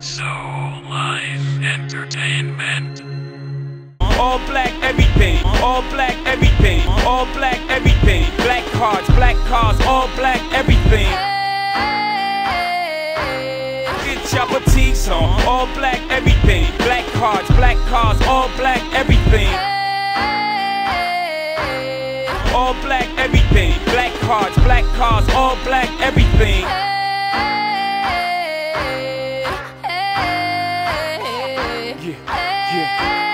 Soul Life Entertainment. All black everything, all black everything, all black everything. Black cards, black cars, all black everything. Get your boutiques on, all black everything. Black cards, black cars, all black everything. All black everything. Black cards, black cars, all black everything. yeah, yeah.